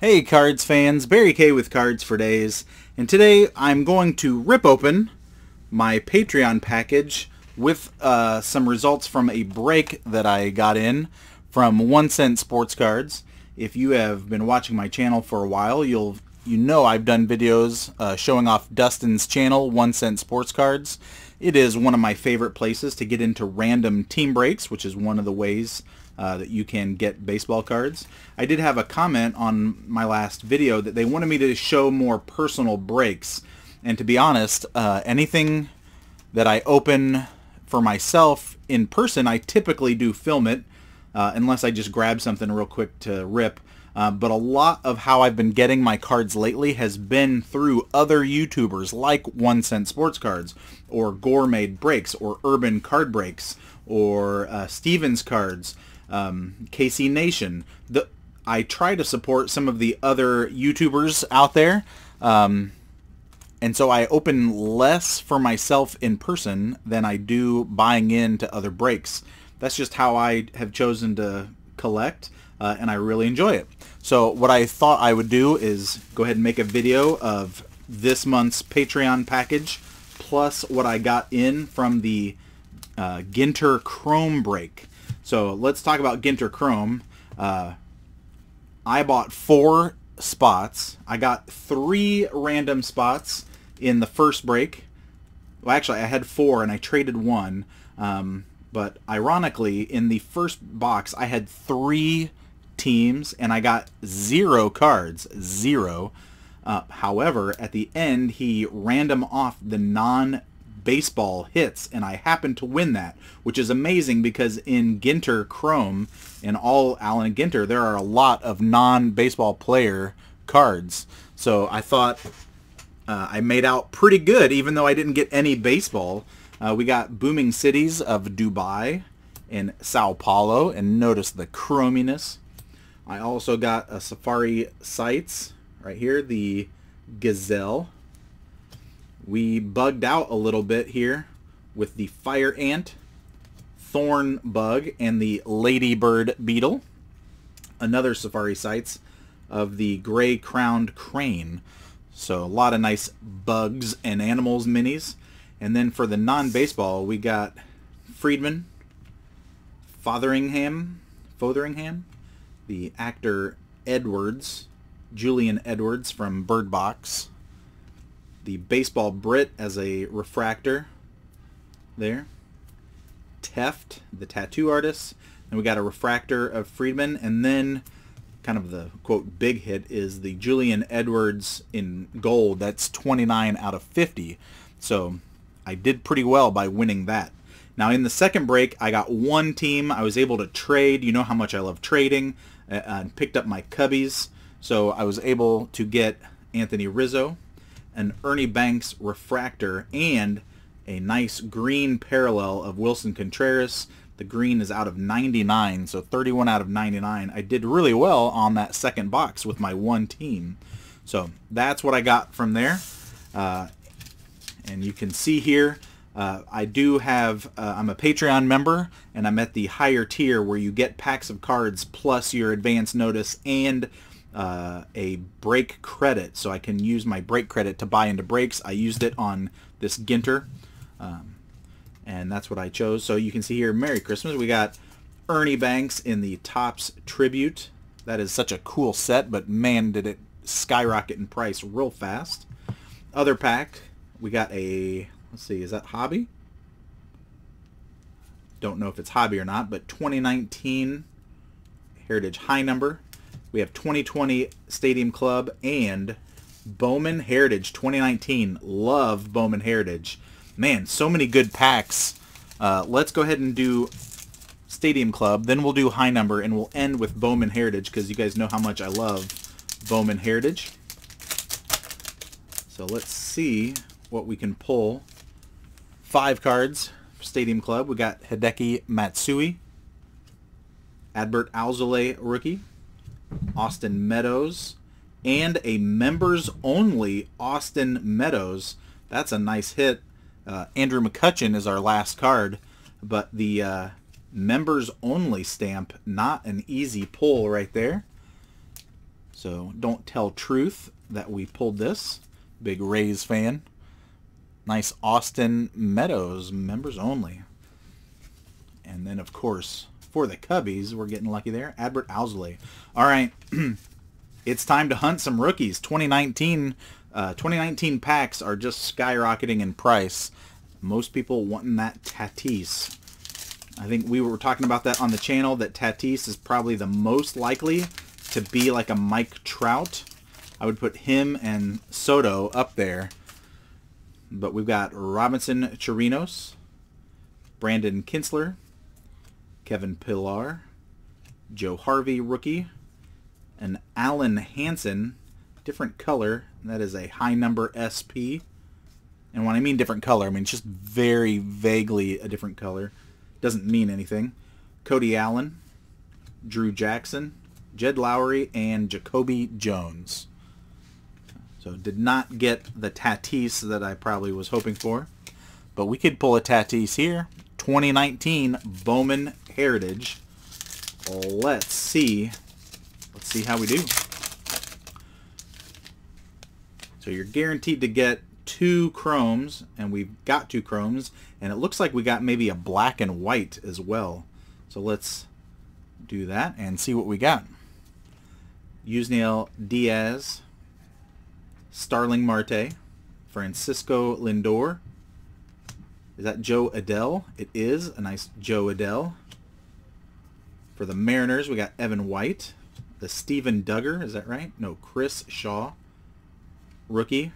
Hey Cards fans, Barry K with Cards for Daze, and today I'm going to rip open my Patreon package with uh, some results from a break that I got in from One Cent Sports Cards. If you have been watching my channel for a while, you'll you know I've done videos uh, showing off Dustin's channel, One Cent Sports Cards. It is one of my favorite places to get into random team breaks, which is one of the ways uh, that you can get baseball cards. I did have a comment on my last video that they wanted me to show more personal breaks. And to be honest, uh, anything that I open for myself in person, I typically do film it, uh, unless I just grab something real quick to rip. Uh, but a lot of how I've been getting my cards lately has been through other YouTubers like One Cent Sports Cards, or Gourmet Breaks, or Urban Card Breaks, or uh, Stevens Cards um, KC Nation. The I try to support some of the other YouTubers out there. Um, and so I open less for myself in person than I do buying into other breaks. That's just how I have chosen to collect, uh, and I really enjoy it. So what I thought I would do is go ahead and make a video of this month's Patreon package, plus what I got in from the uh, Ginter Chrome break. So let's talk about Ginter Chrome. Uh, I bought four spots. I got three random spots in the first break. Well, actually, I had four and I traded one. Um, but ironically, in the first box, I had three teams and I got zero cards. Zero. Uh, however, at the end, he random off the non baseball hits, and I happened to win that, which is amazing because in Ginter Chrome and all Allen Ginter, there are a lot of non-baseball player cards. So I thought uh, I made out pretty good, even though I didn't get any baseball. Uh, we got Booming Cities of Dubai and Sao Paulo, and notice the chrominess. I also got a Safari Sights right here, the Gazelle we bugged out a little bit here with the fire ant, thorn bug, and the ladybird beetle. Another Safari Sights of the gray crowned crane. So a lot of nice bugs and animals minis. And then for the non-baseball, we got Friedman, Fotheringham, Fotheringham, the actor Edwards, Julian Edwards from Bird Box, the baseball Brit as a refractor there. Teft, the tattoo artist. And we got a refractor of Friedman. And then kind of the, quote, big hit is the Julian Edwards in gold. That's 29 out of 50. So I did pretty well by winning that. Now in the second break, I got one team. I was able to trade. You know how much I love trading. Uh, and picked up my Cubbies. So I was able to get Anthony Rizzo, an Ernie Banks refractor, and a nice green parallel of Willson Contreras. The green is out of 99, so 31 out of 99. I did really well on that second box with my one team. So that's what I got from there. Uh, and you can see here, uh, I do have, uh, I'm a Patreon member, and I'm at the higher tier where you get packs of cards plus your advance notice and uh, a break credit, so I can use my break credit to buy into breaks. I used it on this Ginter, um, and that's what I chose. So you can see here, Merry Christmas. We got Ernie Banks in the Topps Tribute. That is such a cool set, but man, did it skyrocket in price real fast. Other pack, we got a, let's see, is that Hobby? Don't know if it's Hobby or not, but 2019 Heritage High Number we have 2020 Stadium Club and Bowman Heritage 2019. Love Bowman Heritage. Man, so many good packs. Uh, let's go ahead and do Stadium Club. Then we'll do High Number, and we'll end with Bowman Heritage because you guys know how much I love Bowman Heritage. So let's see what we can pull. Five cards Stadium Club. We got Hideki Matsui, Adbert Alzolay rookie, Austin Meadows, and a members-only Austin Meadows. That's a nice hit. Uh, Andrew McCutchen is our last card, but the uh, members-only stamp, not an easy pull right there. So don't tell truth that we pulled this. Big Rays fan. Nice Austin Meadows, members only. And then, of course, for the Cubbies, we're getting lucky there. Adbert Alzolay. All right, it's time to hunt some rookies. 2019, uh, 2019 packs are just skyrocketing in price. Most people wanting that Tatis. I think we were talking about that on the channel, that Tatis is probably the most likely to be like a Mike Trout. I would put him and Soto up there. But we've got Robinson Chirinos, Brandon Kintzler, Kevin Pillar, Joe Harvey rookie, and Alen Hanson, different color. That is a high number SP. And when I mean different color, I mean just very vaguely a different color. Doesn't mean anything. Cody Allen, Drew Jackson, Jed Lowrie, and Jacoby Jones. So did not get the Tatis that I probably was hoping for. But we could pull a Tatis here. 2019 Bowman Heritage. Let's see. Let's see how we do. So you're guaranteed to get two chromes, and we've got two chromes, and it looks like we got maybe a black and white as well. So let's do that and see what we got. Yusniel Diaz, Starling Marte, Francisco Lindor, is that Jo Adell? It is a nice Jo Adell. For the Mariners, we got Evan White. The Steven Duggar, is that right? No, Chris Shaw. Rookie.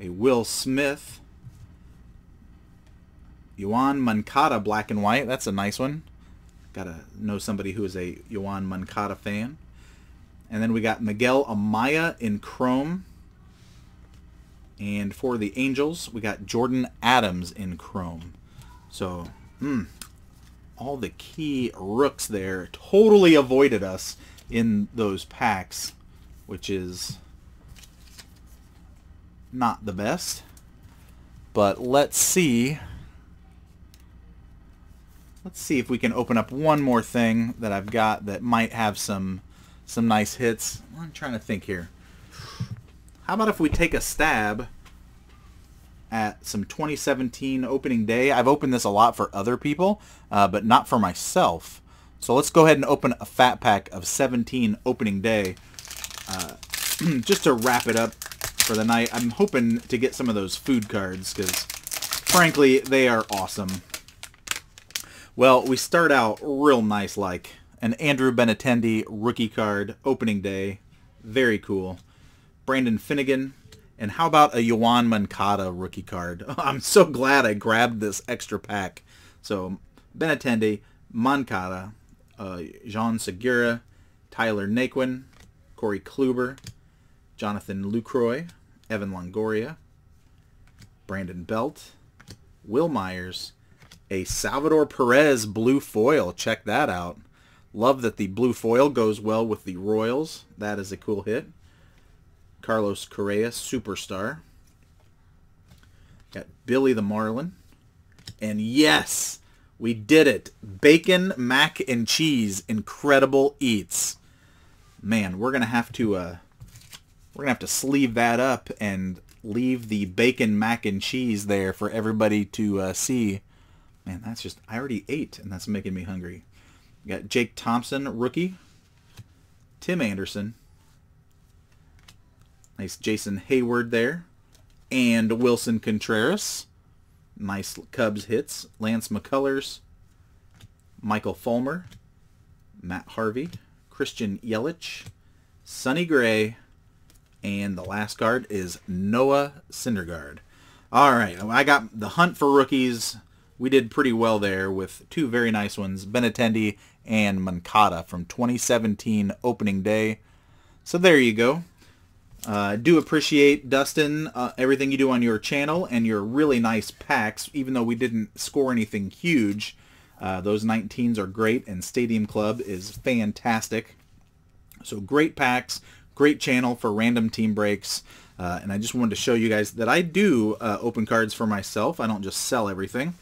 A Will Smith. Yoan Moncada black and white. That's a nice one. Gotta know somebody who is a Yoan Moncada fan. And then we got Miguel Amaya in chrome. And for the Angels, we got Jordyn Adams in Chrome. So, hmm, all the key rooks there totally avoided us in those packs, which is not the best. But let's see. Let's see if we can open up one more thing that I've got that might have some some nice hits. I'm trying to think here. How about if we take a stab at some 2017 opening day? I've opened this a lot for other people, uh, but not for myself. So let's go ahead and open a fat pack of 17 opening day. Uh, just to wrap it up for the night, I'm hoping to get some of those food cards because, frankly, they are awesome. Well, we start out real nice like an Andrew Benintendi rookie card opening day. Very cool. Brandon Finnegan. And how about a Yoan Moncada rookie card? I'm so glad I grabbed this extra pack. So Benintendi, Moncada, uh, Jean Segura, Tyler Naquin, Corey Kluber, Jonathan Lucroy, Evan Longoria, Brandon Belt, Wil Myers, a Salvador Perez blue foil. Check that out. Love that the blue foil goes well with the Royals. That is a cool hit. Carlos Correa, superstar. Got Billy the Marlin. And yes, we did it. Bacon, mac, and cheese. Incredible eats. Man, we're going to have to... Uh, we're going to have to sleeve that up and leave the bacon, mac, and cheese there for everybody to uh, see. Man, that's just... I already ate, and that's making me hungry. got Jake Thompson, rookie. Tim Anderson. Nice Jason Heyward there. And Willson Contreras. Nice Cubs hits. Lance McCullers. Michael Fulmer. Matt Harvey. Christian Yelich. Sonny Gray. And the last card is Noah Syndergaard. All right, I got the hunt for rookies. We did pretty well there with two very nice ones, Benintendi and Moncada from 2017 opening day. So there you go. Uh, do appreciate, Dustin, uh, everything you do on your channel and your really nice packs, even though we didn't score anything huge. Uh, those 19s are great, and Stadium Club is fantastic. So great packs, great channel for random team breaks. Uh, and I just wanted to show you guys that I do uh, open cards for myself. I don't just sell everything.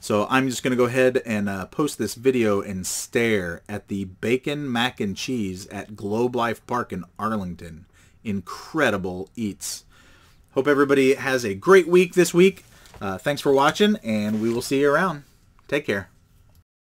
So I'm just going to go ahead and uh, post this video and stare at the bacon mac and cheese at Globe Life Park in Arlington. Incredible eats. Hope everybody has a great week this week. Uh, thanks for watching, and we will see you around. Take care.